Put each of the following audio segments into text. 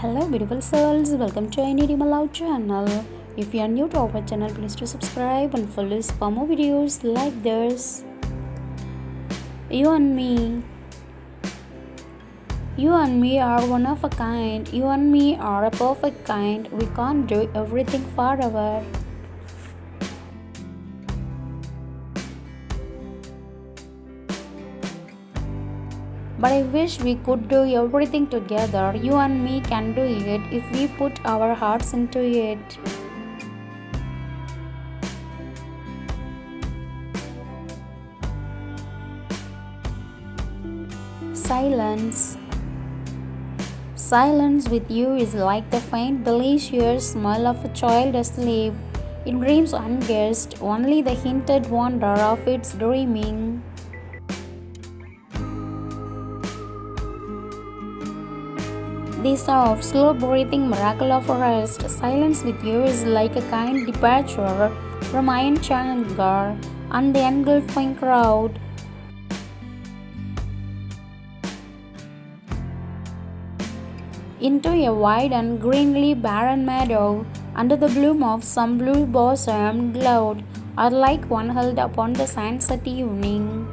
Hello beautiful souls, welcome to Any Love channel. If you are new to our channel, please do subscribe and follow us for more videos like this. You and me. You and me are one of a kind. You and me are a perfect kind. We can't do everything forever. But I wish we could do everything together. You and me can do it if we put our hearts into it. Silence. Silence with you is like the faint, delicious smell of a child asleep. It dreams unguessed, only the hinted wonder of its dreaming. The soft, slow breathing miracle of rest, silence with you is like a kind departure from iron Chandgar and the engulfing crowd. Into a wide and greenly barren meadow, under the bloom of some blue blossomed cloud, or like one held upon the sunset evening.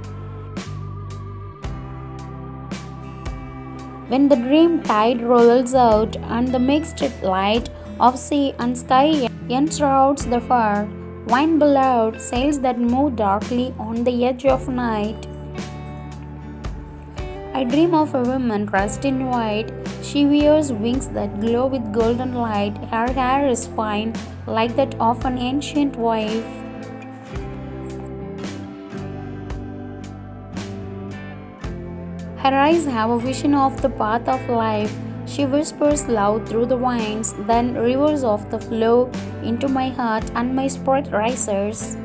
When the dream tide rolls out and the mixed light of sea and sky enshrouds the far, wine beloved sails that move darkly on the edge of night. I dream of a woman dressed in white. She wears wings that glow with golden light. Her hair is fine, like that of an ancient wife. Her eyes have a vision of the path of life. She whispers loud through the vines, then rivers of the flow into my heart, and my spirit rises.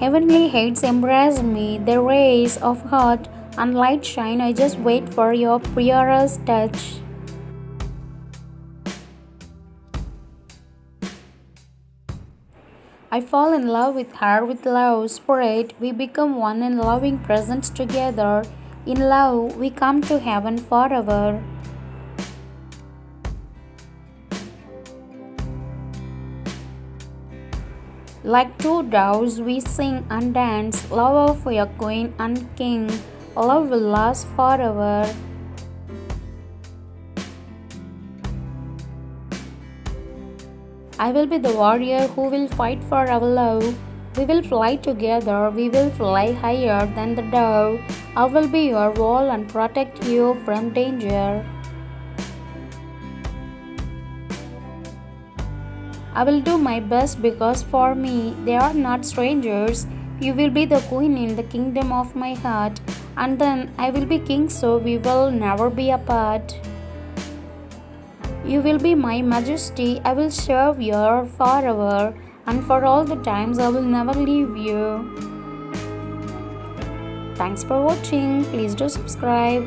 Heavenly heights embrace me, the rays of heart and light shine. I just wait for your purest touch. I fall in love with her with love, spirit. We become one in loving presence together. In love, we come to heaven forever. Like two doves, we sing and dance. Love for your queen and king. Love will last forever. I will be the warrior who will fight for our love. We will fly together, we will fly higher than the dove. I will be your wall and protect you from danger. I will do my best because for me they are not strangers. You will be the queen in the kingdom of my heart, and then I will be king, so we will never be apart. You will be my majesty, I will serve you forever, and for all the times I will never leave you. Thanks for watching, please do subscribe.